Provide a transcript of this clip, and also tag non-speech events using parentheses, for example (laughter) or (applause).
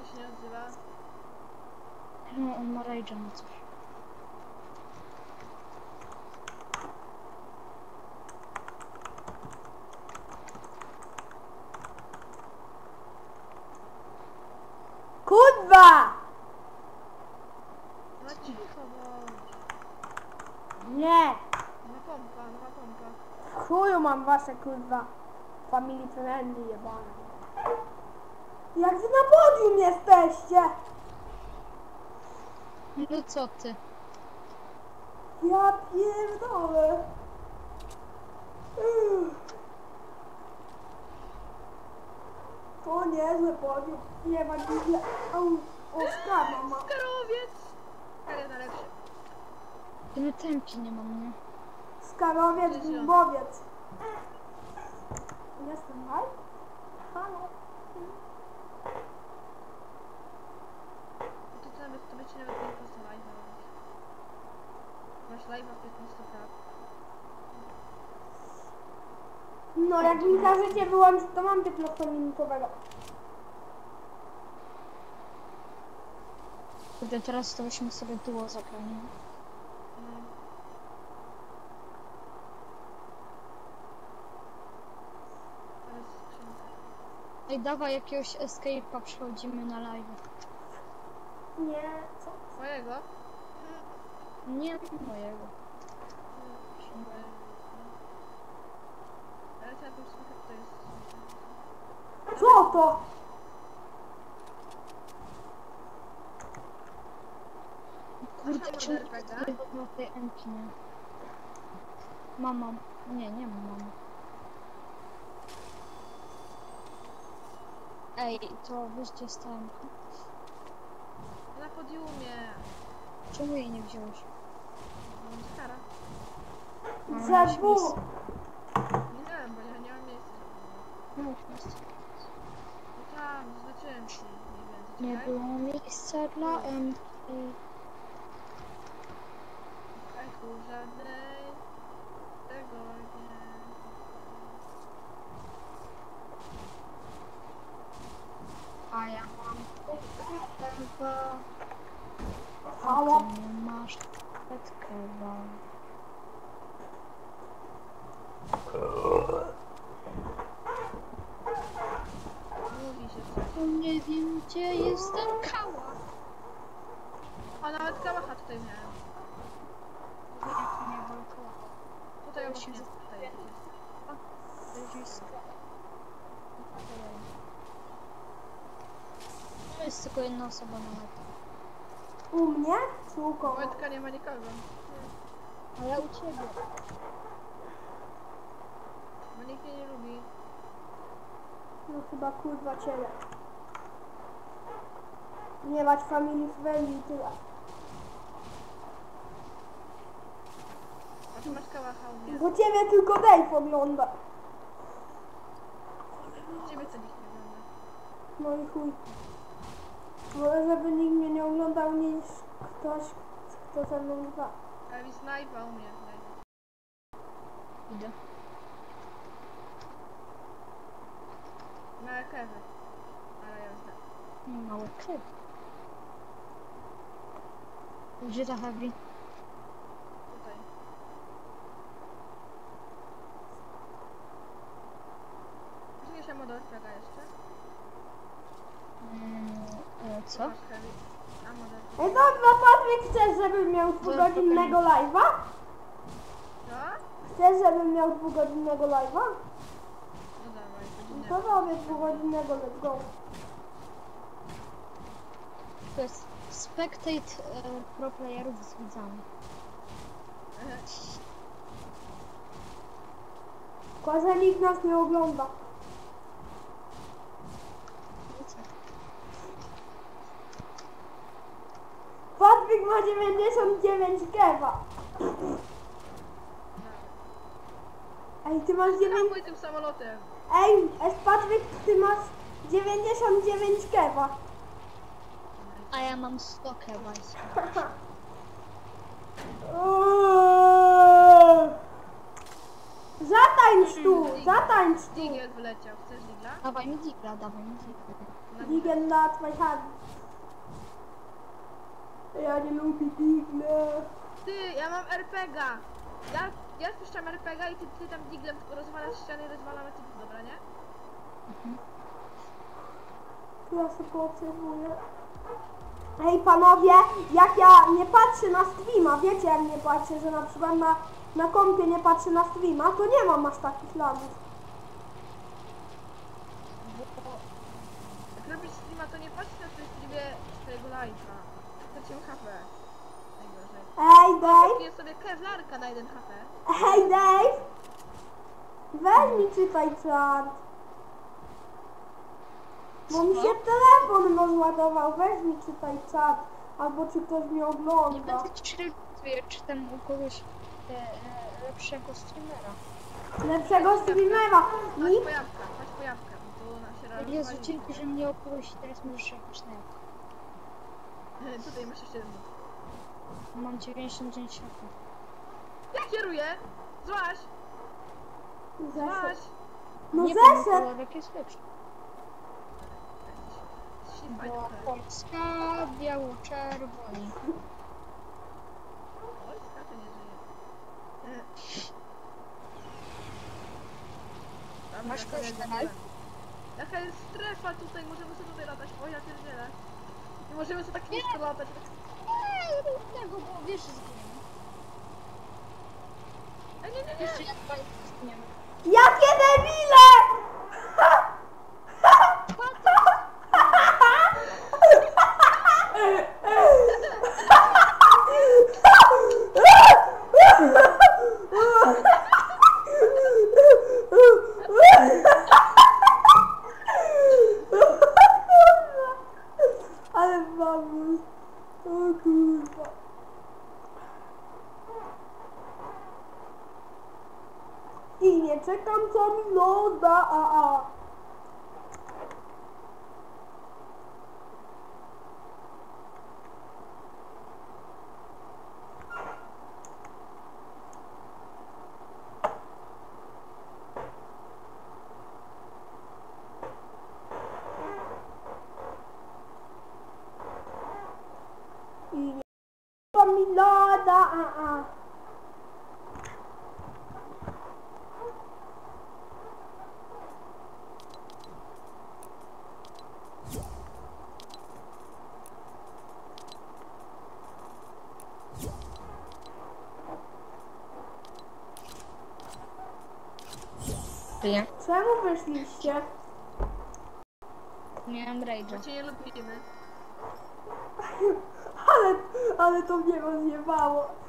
Nigdy się nie odzywa. No, on ma rage'a na coś. Kurwa! No cicho, bo... Nie! Nowa pompa, nowa pompa. W chuju mam wasze kurwa family friendly jebane. Jak wy na podium jesteście? No co ty? Ja pierdolę. Uff. To niezłe podium. Nie ma gdzie. Au, Oskar mama. Karowiec! Ale najlepszy. Tyle tempi nie mam, nie? Skarowiec, Gumbowiec. Jestem live? Halo. To ty nawet, to by ci nawet nie posta live'a robić. Masz live'a 15 praw. No, jak mi każecie wyłączyć, to mam 15-minutowego. Kurde, teraz to byśmy sobie duo zagrali. Ej, dawaj jakiegoś escape'a, przechodzimy na live. Nie, co? Twojego? Nie mojego. Ale to jakąś słyszę, to jest... Co to? Kurde, nie ma tej empki, nie? Mama. Nie, nie mam mamy. Ej, to wyjście z tym. Na podiumie. Czemu jej nie wziąłeś? Mam skara. Mam Za dwóch. Nie wiem, bo ja nie mam miejsca. Nie masz miejsca. No tam, zaznaczyłem ci mniej więcej. Nie czekaj. było miejsca dla empki. Czekaj, tu żadnej... Tego nie... A ja mam chyba. Halo? A ty nie masz petkewa. Mówi się coś. No nie wiem gdzie jest ten kała. A nawet kałacha tutaj miałem. Tutaj obok mnie. Tutaj jest. To jest tylko jedna osoba na metę. U mnie? Czy u kogo? Wojtka nie ma nikogo. Ale u ciebie. Bo nikt mnie nie lubi. No chyba kurwa ciebie. Nie mać family friendly i tyle. A tu masz u mnie. Bo ciebie tylko Dave ogląda. Ciebie co nikt nie ogląda. No i chuj. Wolę, żeby nikt mnie nie oglądał niż ktoś, kto ze mną gra. Ale mi snajpa u mnie. Idę. Małe kewy. Ale jazda. Mały klip. Gdzie ta heavy? Tutaj. Zniesz Amodor Praga jeszcze? Mm, e, co? Masz heavy. Ej dobra, Patryk, chcesz, żebym miał dwugodzinnego live'a? Co? Chcesz, żebym miał dwugodzinnego live'a? No dawaj, No to robię dwugodzinnego, let's go. To jest spectate e, pro playerów z widzami. Że nikt nas nie ogląda. Patryk ma 99 kewa. Ej, ty masz 9... Hamuj tym samolotem. Ej, Patryk, ty masz 99 kewa. A ja mam 100 kewajs. Eee. Zataj Zatańcz tu, zatańcz tu. Digiel wyleciał. Chcesz digla? Dawaj mi digla, dawaj mi digla. Digel not my hand. Ja nie lubię digle. Ty, ja mam RPGa. Ja, ja spuszczam RPGa i ty, ty tam diglem rozwalasz ściany i rozwalamy typów, dobra, nie? Ja sobie poobserwuję. Ej panowie, jak ja nie patrzę na streama, wiecie jak nie patrzę, że na przykład na, na kompie nie patrzę na streama, to nie mam aż takich lagów. Jak robisz streama, to nie patrz na tym streamie swojego live'a. Straciłem HP. Najgorzej. Ej Dave, Kupię sobie kevlarka na 1 HP. hej Dave, weź mi czytaj czat. Bo mi się telefon rozładował, weź mi czytaj czat. Albo czy ktoś mnie Nie ogląda. będę ci śledził, czy tam u kogoś e, e, lepszego streamera. Lepszego streamera. Chodź po jabłka, chodź po jabłka, bo tu nam się razem Jezu, dzięki, że mnie oplułeś i teraz możesz jechać na jabłko. Tutaj masz jeszcze jedno. Mam 99 HP. Ja kieruję! Złaś! Złaś! zeszedł. No nie, zeszedł. kolorek jest lepszy. Bo. Polska biało-czerwoni. Polska to nie żyje. Dobra, Masz kogoś nie na live? Jaka jest strefa tutaj, możemy sobie tutaj latać. O, ja pierdzielę. Nie możemy sobie tak nisko latać. Eee, równego, bo wiesz, że zginiemy. Ej, nie, nie, nie! Jeszcze jak państwo zginiemy. Jakie debile! Ale mamy. O kurwa. I nie czekam co mi loda, a a. I nie czekam mi loda, a a. Ty Czemu wyszliście? Miałem rage'a. Cię nie lubimy. (laughs) Ale, ale to mnie rozjebało.